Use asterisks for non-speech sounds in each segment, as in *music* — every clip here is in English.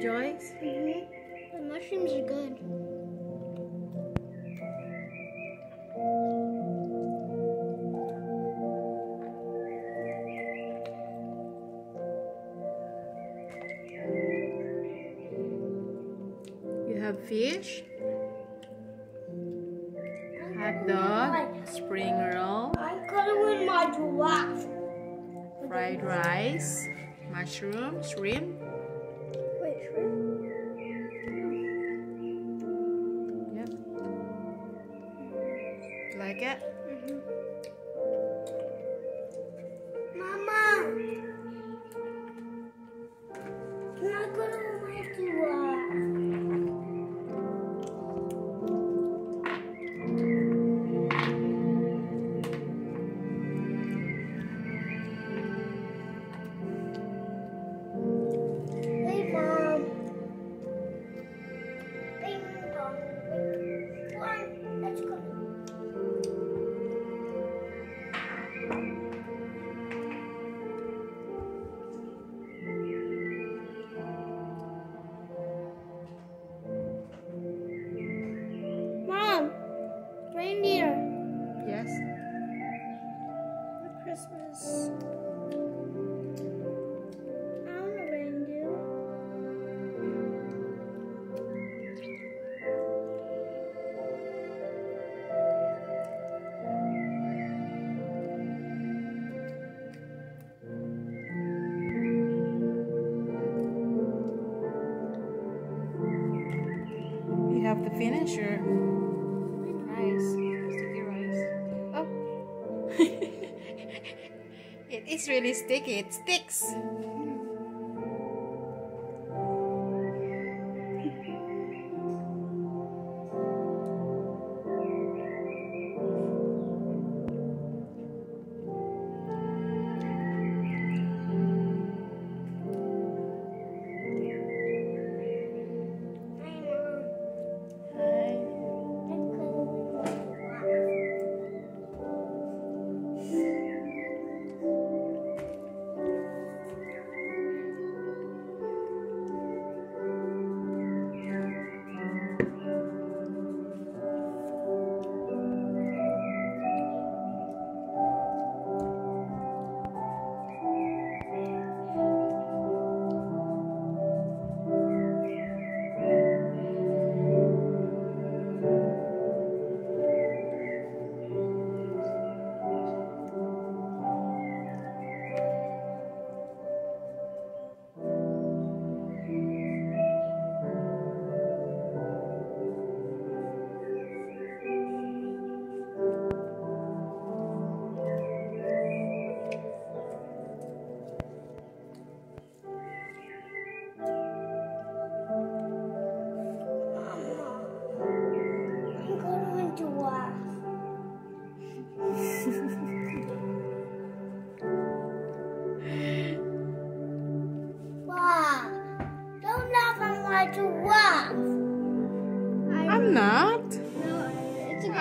Joyce? Mm-hmm. The mushrooms are good. You have fish, hot dog, spring roll, I'm win my giraffe. fried rice, mushroom, shrimp. Yep. Like it? Finish your rice. Sticky rice. Oh. *laughs* it is really sticky. It sticks.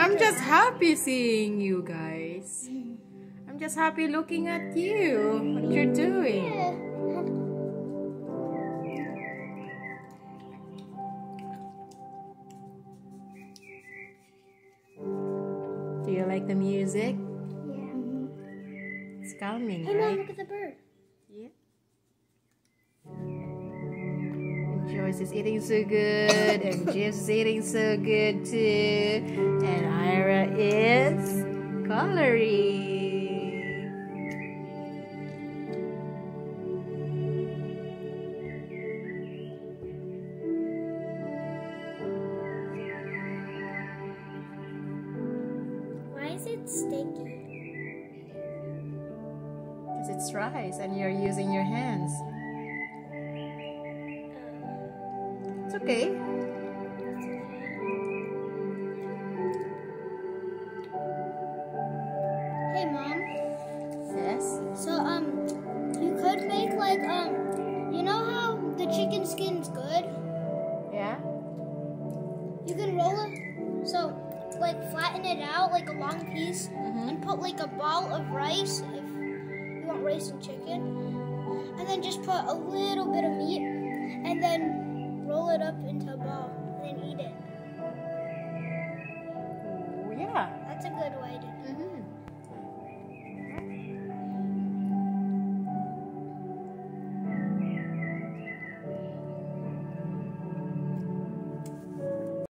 I'm just happy seeing you guys. I'm just happy looking at you. What you're doing. Do you like the music? Yeah. It's calming, Hey, Mom, right? look at the bird. Yeah. Joyce is eating so good, and Jeff's eating so good too, and Ira is coloring. Why is it sticky? Because it's rice, and you're using your hands. It's okay. Hey, Mom. Yes. So, um, you could make like, um, you know how the chicken skin's good? Yeah. You can roll it, so, like, flatten it out like a long piece Mhm. and put like a ball of rice if you want rice and chicken. And then just put a little bit of meat and then roll it up into a ball and then eat it. Ooh, yeah. That's a good way to do it. Mm-hmm.